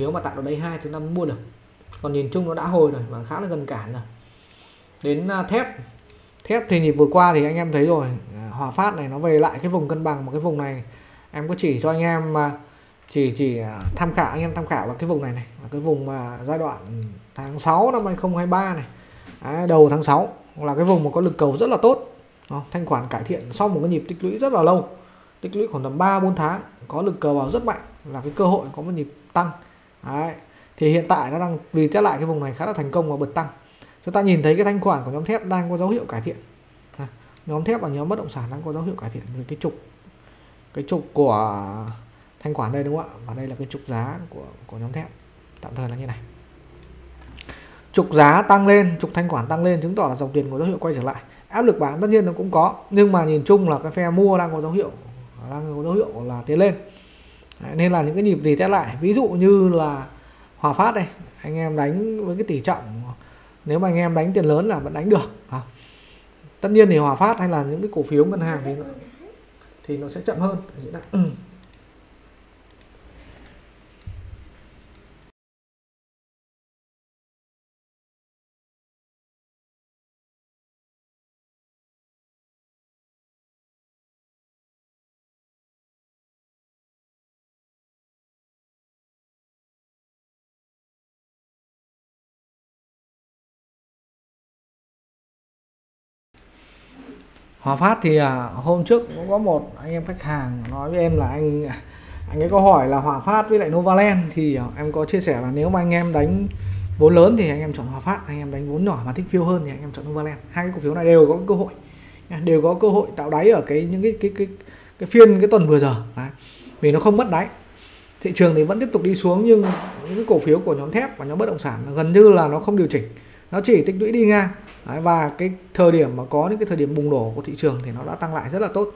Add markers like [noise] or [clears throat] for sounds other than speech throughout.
phiếu mà tạo được đây hai chúng ta mua được. Còn nhìn chung nó đã hồi rồi và khá là gần cản rồi. Đến à, thép. Thép thì nhịp vừa qua thì anh em thấy rồi. À, hòa phát này nó về lại cái vùng cân bằng một cái vùng này em có chỉ cho anh em mà chỉ chỉ à, tham khảo anh em tham khảo vào cái vùng này này là cái vùng mà giai đoạn tháng 6 năm 2023 này. Đấy, đầu tháng 6 là cái vùng mà có lực cầu rất là tốt. Đó, thanh khoản cải thiện sau một cái nhịp tích lũy rất là lâu. Tích lũy khoảng tầm 3 4 tháng có lực cầu vào rất mạnh là cái cơ hội có một nhịp tăng. Đấy. thì hiện tại nó đang vì test lại cái vùng này khá là thành công và bật tăng. Chúng ta nhìn thấy cái thanh khoản của nhóm thép đang có dấu hiệu cải thiện. À, nhóm thép và nhóm bất động sản đang có dấu hiệu cải thiện. Về cái trục cái trục của thanh khoản đây đúng không ạ? Và đây là cái trục giá của của nhóm thép. Tạm thời là như này. Trục giá tăng lên trục thanh khoản tăng lên chứng tỏ là dòng tiền có dấu hiệu quay trở lại. Áp lực bán tất nhiên nó cũng có nhưng mà nhìn chung là cái phe mua đang có dấu hiệu đang có dấu hiệu là tiến lên. Đấy, nên là những cái nhịp gì test lại. Ví dụ như là hòa phát đây anh em đánh với cái tỷ trọng nếu mà anh em đánh tiền lớn là vẫn đánh được à. tất nhiên thì hòa phát hay là những cái cổ phiếu ngân hàng thì thì nó sẽ chậm hơn. Hòa Phát thì à, hôm trước cũng có một anh em khách hàng nói với em là anh anh ấy có hỏi là Hòa Phát với lại Novaland thì à, em có chia sẻ là nếu mà anh em đánh vốn lớn thì anh em chọn Hòa Phát, anh em đánh vốn nhỏ mà thích phiêu hơn thì anh em chọn Novaland. Hai cái cổ phiếu này đều có cơ hội đều có cơ hội tạo đáy ở cái những cái cái cái cái phiên cái tuần vừa giờ Đấy. vì nó không mất đáy thị trường thì vẫn tiếp tục đi xuống nhưng những cái cổ phiếu của nhóm thép và nhóm bất động sản gần như là nó không điều chỉnh nó chỉ tích lũy đi ngang. Đấy, và cái thời điểm mà có những cái thời điểm bùng nổ của thị trường thì nó đã tăng lại rất là tốt.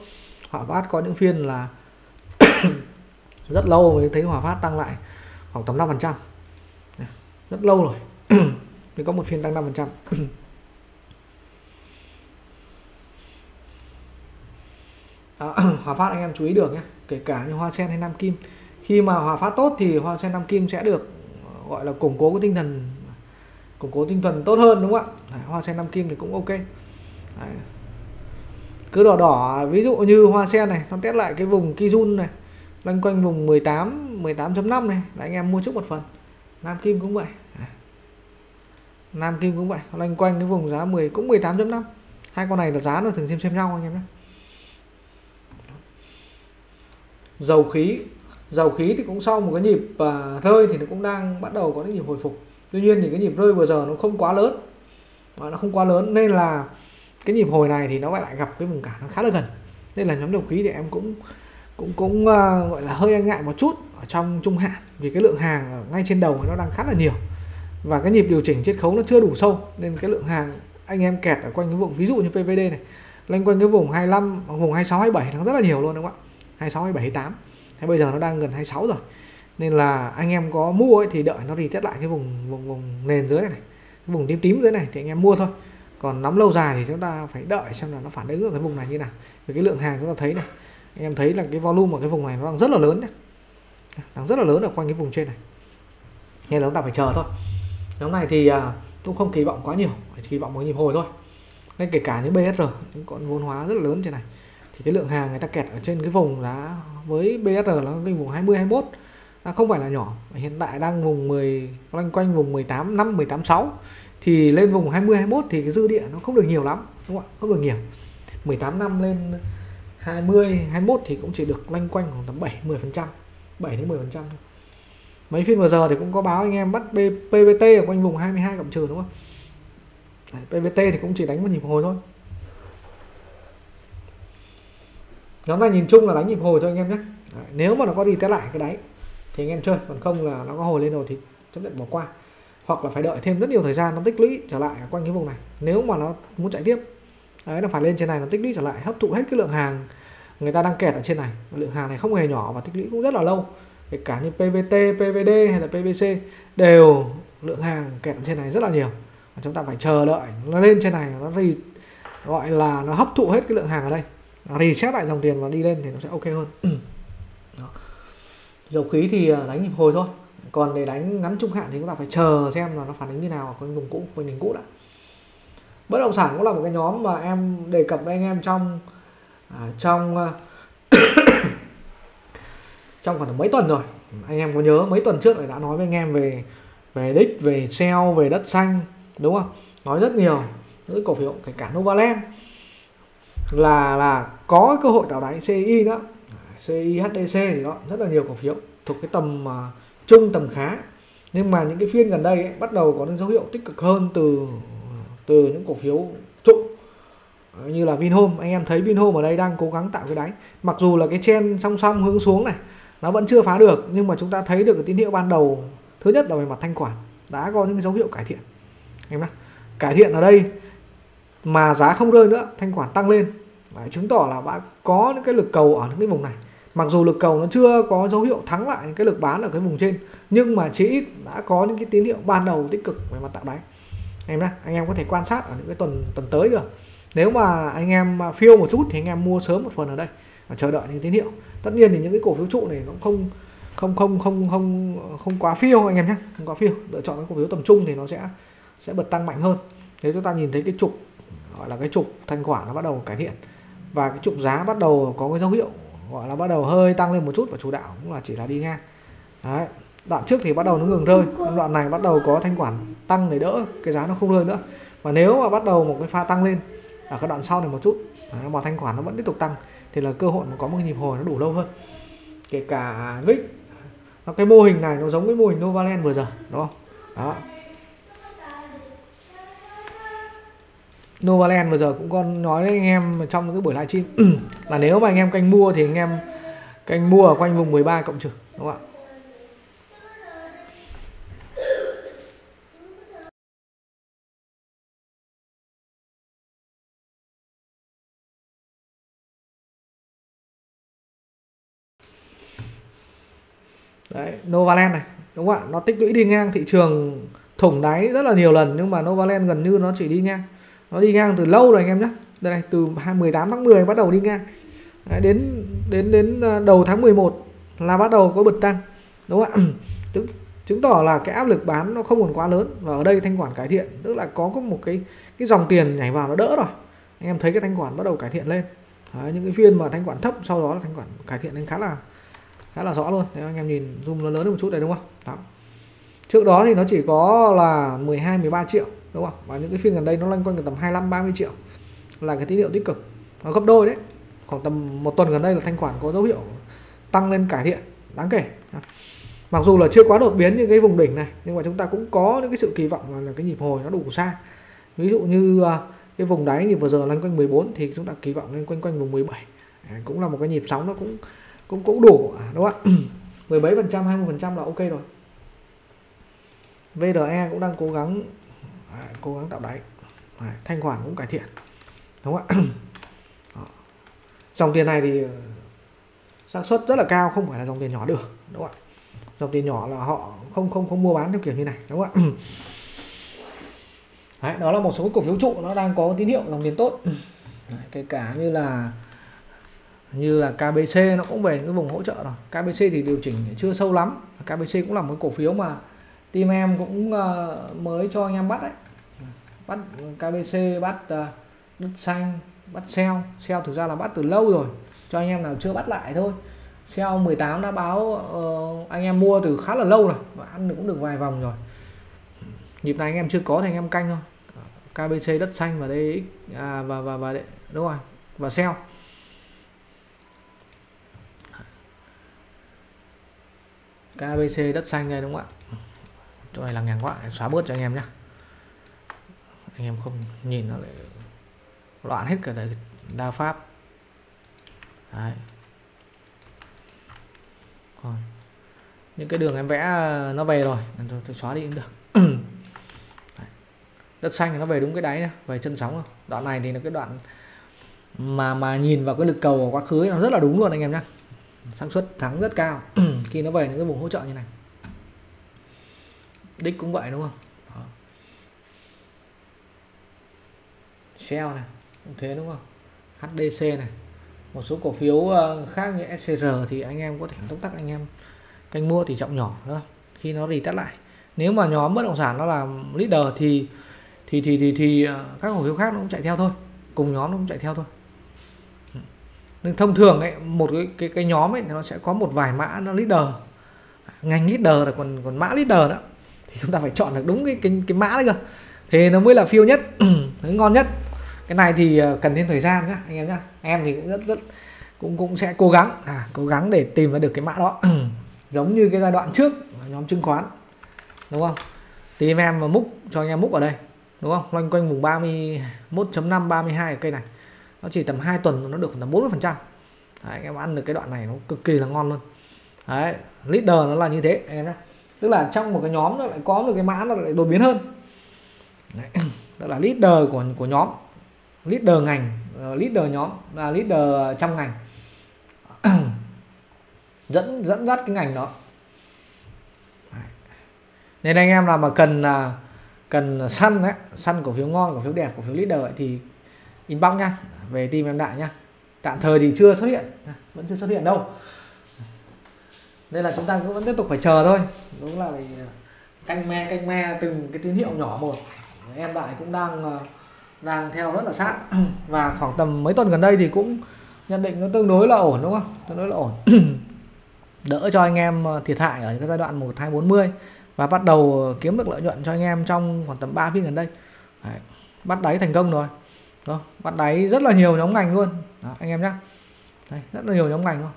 Hòa Phát có những phiên là [coughs] rất lâu mới thấy Hòa Phát tăng lại khoảng tầm 5% rất lâu rồi. [coughs] Thì có một phiên tăng 5% à, Hòa Phát anh em chú ý được nhé. Kể cả như Hoa Sen hay Nam Kim. Khi mà Hòa Phát tốt thì Hoa Sen Nam Kim sẽ được gọi là củng cố cái tinh thần củng cố tinh thần tốt hơn đúng không ạ? Hoa sen năm kim thì cũng ok. Đấy. cứ đỏ đỏ ví dụ như hoa sen này nó test lại cái vùng Kijun này loanh quanh vùng 18 18.5 này là anh em mua trước một phần. Nam Kim cũng vậy. Nam Kim cũng vậy loanh quanh cái vùng giá 10 cũng 18.5 hai con này là giá nó thường xem xem nhau anh em nhé. Dầu khí dầu khí thì cũng sau một cái nhịp à, uh, rơi thì nó cũng đang bắt đầu có những nhịp hồi phục tuy nhiên thì cái nhịp rơi vừa giờ nó không quá lớn. Và nó không quá lớn nên là cái nhịp hồi này thì nó lại gặp cái vùng cản nó khá là gần. Nên là nhóm dầu khí thì em cũng cũng cũng uh, gọi là hơi e ngại một chút ở trong trung hạn. Vì cái lượng hàng ở ngay trên đầu nó đang khá là nhiều. Và cái nhịp điều chỉnh chiết khấu nó chưa đủ sâu. Nên cái lượng hàng anh em kẹt ở quanh cái vùng ví dụ như PVD này loanh quanh cái vùng 25 vùng 26 27 nó rất là nhiều luôn đúng không ạ? 26 27 28 hay bây giờ nó đang gần 26 rồi nên là anh em có mua ấy thì đợi nó reset lại cái vùng vùng vùng nền dưới này, này cái vùng tím tím dưới này thì anh em mua thôi. Còn nắm lâu dài thì chúng ta phải đợi xem là nó phản ứng ở cái vùng này như nào. Vì cái lượng hàng chúng ta thấy này anh em thấy là cái volume ở cái vùng này nó đang rất là lớn đấy. Đang rất là lớn ở quanh cái vùng trên này. Nên là chúng ta phải chờ thôi. Nhóm này thì à, cũng không kỳ vọng quá nhiều chỉ kỳ vọng một nhịp hồi thôi. Nên kể cả những BSR những con vốn hóa rất là lớn trên này. Thì cái lượng hàng người ta kẹt ở trên cái vùng giá với BSR là cái vùng 20 21 à, không phải là nhỏ. Hiện tại đang vùng 10 loanh quanh vùng 18 5 18 6 thì lên vùng 20 21 thì cái dư địa nó không được nhiều lắm đúng không ạ? Không được nhiều. 18 năm lên 20 21 thì cũng chỉ được loanh quanh khoảng tầm 7 10 phần trăm 7 đến 10 phần trăm mấy phiên vừa giờ thì cũng có báo anh em bắt PVT ở quanh vùng 22 cộng trừ đúng không? Đấy, PVT thì cũng chỉ đánh một nhịp hồi thôi. Nhóm này nhìn chung là đánh nhịp hồi thôi anh em nhé. Đấy, nếu mà nó có đi tới lại cái đáy thì anh em chơi còn không là nó có hồi lên rồi thì chấp nhận bỏ qua. Hoặc là phải đợi thêm rất nhiều thời gian nó tích lũy trở lại quanh cái vùng này. Nếu mà nó muốn chạy tiếp đấy nó phải lên trên này nó tích lũy trở lại hấp thụ hết cái lượng hàng người ta đang kẹt ở trên này. Lượng hàng này không hề nhỏ và tích lũy cũng rất là lâu. Kể cả như PVT, PVD hay là PVC đều lượng hàng kẹt ở trên này rất là nhiều. Và chúng ta phải chờ đợi nó lên trên này nó re, gọi là nó hấp thụ hết cái lượng hàng ở đây. Reset lại dòng tiền và đi lên thì nó sẽ ok hơn. [clears throat] dầu khí thì à, đánh nhịp hồi thôi. Còn để đánh ngắn trung hạn thì chúng ta phải chờ xem là nó phản ứng như nào ở vùng cũ quanh đỉnh cũ đã. Bất động sản cũng là một cái nhóm mà em đề cập với anh em trong à, trong à, [coughs] trong khoảng mấy tuần rồi. Anh em có nhớ mấy tuần trước đã nói với anh em về về đích về sell về đất xanh đúng không? Nói rất nhiều những cổ phiếu kể cả Novaland. Là là có cơ hội tạo đáy CI nữa Cihdc gì đó rất là nhiều cổ phiếu thuộc cái tầm à, uh, trung tầm khá. Nhưng mà những cái phiên gần đây ấy, bắt đầu có những dấu hiệu tích cực hơn từ từ những cổ phiếu trụ. Như là Vinhome anh em thấy Vinhome ở đây đang cố gắng tạo cái đáy. Mặc dù là cái chen song song hướng xuống này nó vẫn chưa phá được nhưng mà chúng ta thấy được cái tín hiệu ban đầu thứ nhất là về mặt thanh khoản đã có những dấu hiệu cải thiện. Em nhé cải thiện ở đây mà giá không rơi nữa thanh khoản tăng lên. Đấy, chứng tỏ là đã có những cái lực cầu ở những cái vùng này mặc dù lực cầu nó chưa có dấu hiệu thắng lại cái lực bán ở cái vùng trên, nhưng mà chỉ ít đã có những cái tín hiệu ban đầu tích cực về mặt tạo đáy. Em nhé anh em có thể quan sát ở những cái tuần tuần tới được. Nếu mà anh em phiêu một chút thì anh em mua sớm một phần ở đây và chờ đợi những tín hiệu. Tất nhiên thì những cái cổ phiếu trụ này nó không không không không không không quá phiêu anh em nhé không quá phiêu. Lựa chọn cái cổ phiếu tầm trung thì nó sẽ sẽ bật tăng mạnh hơn. Nếu chúng ta nhìn thấy cái trục, gọi là cái trục thanh khoản nó bắt đầu cải thiện và cái trục giá bắt đầu có cái dấu hiệu gọi là bắt đầu hơi tăng lên một chút và chủ đạo cũng là chỉ là đi ngang. Đấy, đoạn trước thì bắt đầu nó ngừng rơi đoạn này bắt đầu có thanh quản tăng để đỡ, cái giá nó không rơi nữa. Và nếu mà bắt đầu một cái pha tăng lên ở cái đoạn sau này một chút mà thanh khoản nó vẫn tiếp tục tăng, thì là cơ hội mà có một cái nhịp hồi nó đủ lâu hơn. Kể cả VIX cái mô hình này nó giống với mô hình Novaland vừa giờ đúng không? Đó. Novaland vừa giờ cũng còn nói với anh em trong những cái buổi livestream ừ, là nếu mà anh em canh mua thì anh em canh mua ở quanh vùng 13 cộng trừ đúng không ạ? Đấy, Novaland này đúng không ạ? Nó tích lũy đi ngang thị trường thủng đáy rất là nhiều lần nhưng mà Novaland gần như nó chỉ đi ngang nó đi ngang từ lâu rồi anh em nhé đây này từ 18 tháng 10 bắt đầu đi ngang. Đấy, đến đến đến ờ, đầu tháng 11 là bắt đầu có bật tăng. Đúng không ạ? [clears throat] Chứng, chứng tỏ là cái áp lực bán nó không còn quá lớn. Và ở đây thanh khoản cải thiện tức là có có một cái cái dòng tiền nhảy vào nó đỡ rồi. Anh em thấy cái thanh khoản bắt đầu cải thiện lên. Đấy, những cái phiên mà thanh khoản thấp sau đó là thanh khoản cải thiện lên khá là khá là rõ luôn. Đấy, anh em nhìn zoom nó lớn hơn một chút đấy đúng không? Đó. trước đó thì nó chỉ có là 12 13 triệu đúng không? Và những cái phiên gần đây nó loanh quanh tầm 25 30 triệu. Là cái tín hiệu tích cực. Nó gấp đôi đấy. Khoảng tầm một tuần gần đây là thanh khoản có dấu hiệu tăng lên cải thiện. Đáng kể. Mặc dù là chưa quá đột biến như cái vùng đỉnh này, nhưng mà chúng ta cũng có những cái sự kỳ vọng là cái nhịp hồi nó đủ xa. Ví dụ như à, cái vùng đáy nhịp vừa giờ lên quanh 14 thì chúng ta kỳ vọng lên quanh quanh vùng 17 à, cũng là một cái nhịp sóng nó cũng cũng cũng đủ à, đúng không ạ? [clears throat] mười mấy phần trăm, hai mươi phần trăm là ok rồi. VRE cũng đang cố gắng à, cố gắng tạo đáy. À, thanh khoản cũng cải thiện đúng không ạ? [clears throat] Dòng tiền này thì ờ, xác suất rất là cao không phải là dòng tiền nhỏ được đúng không ạ? Dòng tiền nhỏ là họ không không không mua bán theo kiểu như này đúng không ạ? [clears throat] Đấy, đó là một số cổ phiếu trụ nó đang có tín hiệu dòng tiền tốt. Đấy, kể cả như là như là KBC nó cũng về những cái vùng hỗ trợ rồi. KBC thì điều chỉnh chưa sâu lắm. KBC cũng là một cổ phiếu mà team em cũng uh, mới cho anh em bắt đấy. Bắt KBC bắt ờ, uh, đất xanh bắt sell sell thực ra là bắt từ lâu rồi cho anh em nào chưa bắt lại thôi. Sell 18 đã báo uh, anh em mua từ khá là lâu rồi và ăn được cũng được vài vòng rồi. Nhịp này anh em chưa có thì anh em canh thôi. KBC đất xanh và đây à, và và và đúng rồi và sell KBC đất xanh đây đúng không ạ? Chỗ này là ngàn quá xóa bớt cho anh em nhé anh em không nhìn nó lại loạn hết cả đời đa pháp. Đấy. Rồi. những cái đường em vẽ ờ, nó về rồi tôi, tôi xóa đi cũng được. [clears throat] Đất xanh thì nó về đúng cái đáy này, về chân sóng rồi. đoạn này thì là cái đoạn mà mà nhìn vào cái lực cầu của quá khứ nó rất là đúng luôn anh em nhé xác suất thắng rất cao. [clears throat] Khi nó về những cái vùng hỗ trợ như này đích cũng vậy đúng không? Đó. Shell này cũng thế đúng không? HDC này. Một số cổ phiếu ờ, khác như SCR thì anh em có thể tốc tắc anh em. Canh mua thì trọng nhỏ đó khi nó thì tắt lại. Nếu mà nhóm bất động sản nó là leader thì thì thì thì thì ờ, các cổ phiếu khác nó cũng chạy theo thôi. Cùng nhóm nó cũng chạy theo thôi. Ừ. Nhưng thông thường ấy một cái cái, cái nhóm ấy nó sẽ có một vài mã nó leader. Ngành leader là còn còn mã leader đó thì chúng ta phải chọn được đúng cái cái, cái mã đấy cơ. Thì nó mới là phiêu nhất [clears throat] nó ngon nhất. Cái này thì ờ, cần thêm thời gian nhá anh em nhá. Em thì cũng rất rất cũng cũng sẽ cố gắng à, cố gắng để tìm ra được cái mã đó. [clears throat] Giống như cái giai đoạn trước nhóm chứng khoán đúng không? Tìm em mà múc cho anh em múc ở đây đúng không? Loanh quanh vùng 31.5 32 ở cây này. Nó chỉ tầm 2 tuần nó được tầm 40 phần trăm. Anh em ăn được cái đoạn này nó cực kỳ là ngon luôn. Đấy leader nó là như thế anh em nhé tức là trong một cái nhóm nó lại có một cái mã nó lại đột biến hơn. Đấy. [clears throat] tức là leader của của nhóm. Leader ngành ờ, leader nhóm là leader trong ngành. [clears throat] Dẫn dẫn dắt cái ngành đó. Nên anh em nào mà cần à, cần săn đấy săn cổ phiếu ngon cổ phiếu đẹp cổ phiếu leader ấy, thì inbox nhá về team em đại nhá. Tạm thời thì chưa xuất hiện vẫn chưa xuất hiện đâu nên là chúng ta cũng vẫn tiếp tục phải chờ thôi. Đúng là mình ờ, canh me canh me từng cái tín hiệu nhỏ một. Em đại cũng đang ờ, đang theo rất là sát. [clears throat] Và khoảng tầm mấy tuần gần đây thì cũng nhận định nó tương đối là ổn đúng không? Tương đối là ổn. [clears throat] Đỡ cho anh em ờ, thiệt hại ở cái giai đoạn 1 2 40 và bắt đầu kiếm được lợi nhuận cho anh em trong khoảng tầm 3 phiên gần đây. Đấy, bắt đáy thành công rồi. Đó, bắt đáy rất là nhiều nhóm ngành luôn. Đó, anh em nhé rất là nhiều nhóm ngành luôn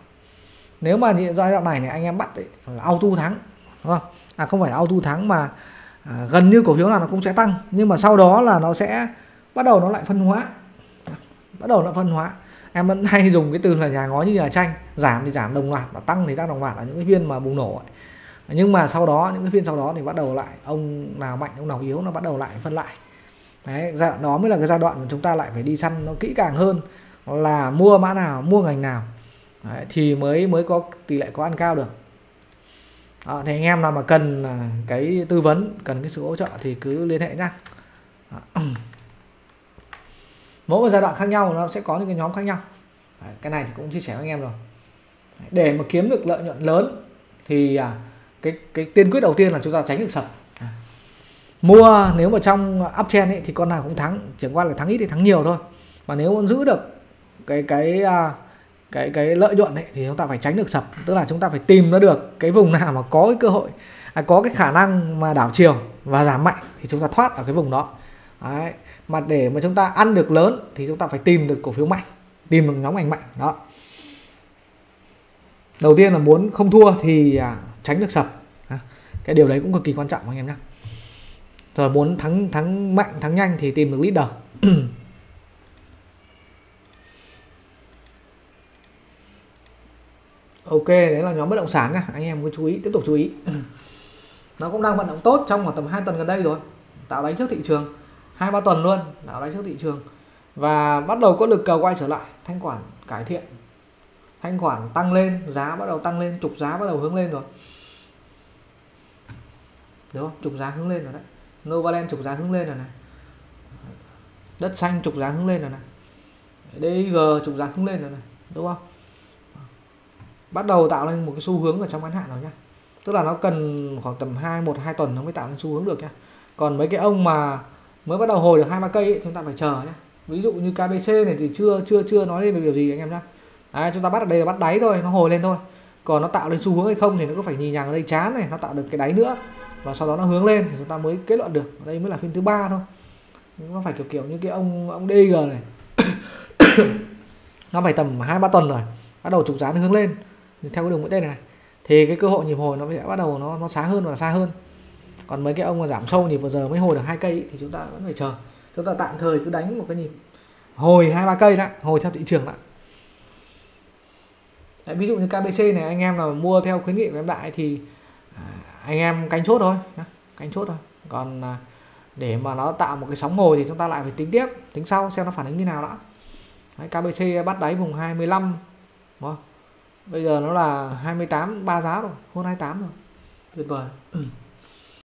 nếu mà giai đoạn này thì anh em bắt ấy, là auto thắng đúng không? À không phải là auto thắng mà à, gần như cổ phiếu nào nó cũng sẽ tăng nhưng mà sau đó là nó sẽ bắt đầu nó lại phân hóa. Bắt đầu nó phân hóa. Em vẫn hay [laughs] dùng cái từ là nhà ngói như nhà tranh giảm thì giảm đồng loạt và tăng thì tăng đồng loạt là những cái viên mà bùng nổ ấy. nhưng mà sau đó những cái phiên sau đó thì bắt đầu lại ông nào mạnh ông nào yếu nó bắt đầu lại phân lại. Đấy, giai đoạn đó mới là cái giai đoạn mà chúng ta lại phải đi săn nó kỹ càng hơn là mua mã nào mua ngành nào. Đấy, thì mới mới có tỷ lệ có ăn cao được. Đó, thì anh em nào mà cần à, cái tư vấn cần cái sự hỗ trợ thì cứ liên hệ nhá. [clears throat] Mỗi một giai đoạn khác nhau nó sẽ có những cái nhóm khác nhau. Đấy, cái này thì cũng chia sẻ với anh em rồi. Để mà kiếm được lợi nhuận lớn thì à, cái cái tiên quyết đầu tiên là chúng ta tránh được sập. Mua nếu mà trong uptrend ấy thì con nào cũng thắng chẳng qua là thắng ít thì thắng nhiều thôi. Mà nếu muốn giữ được cái cái à, cái cái lợi nhuận ấy thì chúng ta phải tránh được sập. Tức là chúng ta phải tìm ra được cái vùng nào mà có cái cơ hội à, có cái khả năng mà đảo chiều và giảm mạnh thì chúng ta thoát ở cái vùng đó. Đấy. mà để mà chúng ta ăn được lớn thì chúng ta phải tìm được cổ phiếu mạnh tìm được nhóm ngành mạnh đó. Đầu tiên là muốn không thua thì à, tránh được sập. À, cái điều đấy cũng cực kỳ quan trọng anh em nhé rồi muốn thắng thắng mạnh thắng nhanh thì tìm được leader. [clears throat] ok đấy là nhóm bất động sản nha, anh em cứ chú ý tiếp tục chú ý. [clears throat] Nó cũng đang vận động tốt trong khoảng tầm 2 tuần gần đây rồi. Tạo đánh trước thị trường. Hai ba tuần luôn tạo đánh trước thị trường. Và bắt đầu có lực cầu quay trở lại. Thanh khoản cải thiện. Thanh khoản tăng lên giá bắt đầu tăng lên trục giá bắt đầu hướng lên rồi. Đúng không? Trục giá hướng lên rồi đấy. Novaland trục giá hướng lên rồi này. Đất xanh trục giá hướng lên rồi này. DG trục giá hướng lên rồi này. Đúng không? Bắt đầu tạo lên một cái xu hướng ở trong ngắn hạn rồi nhá. Tức là nó cần khoảng tầm hai một hai tuần nó mới tạo lên xu hướng được nhá. Còn mấy cái ông mà mới bắt đầu hồi được hai ba cây ấy, chúng ta phải chờ nhá. Ví dụ như KBC này thì chưa chưa chưa nói lên được điều gì anh em nhá. Đấy, chúng ta bắt ở đây là bắt đáy thôi nó hồi lên thôi. Còn nó tạo lên xu hướng hay không thì nó có phải nhìn nhàng ở đây chán này nó tạo được cái đáy nữa. Và sau đó nó hướng lên thì chúng ta mới kết luận được. Đây mới là phiên thứ ba thôi. Nó phải kiểu kiểu như cái ông ông DG này. [coughs] Nó phải tầm hai ba tuần rồi. Bắt đầu trục giá nó hướng lên theo cái đường mũi tên này, này thì cái cơ hội nhịp hồi nó sẽ bắt đầu nó nó sáng hơn và xa hơn. Còn mấy cái ông mà giảm sâu nhịp vừa giờ mới hồi được hai cây thì chúng ta vẫn phải chờ. Chúng ta tạm thời cứ đánh một cái nhịp hồi hai ba cây đã hồi theo thị trường đã. Đấy, ví dụ như KBC này anh em nào mua theo khuyến nghị của em đại thì à, anh em canh chốt thôi canh chốt thôi. Còn à, để mà nó tạo một cái sóng hồi thì chúng ta lại phải tính tiếp tính sau xem nó phản ứng như nào đã. Đấy, KBC bắt đáy vùng 25 đúng không? Bây giờ nó là 28 ba giá rồi hôn 28 rồi. Tuyệt vời.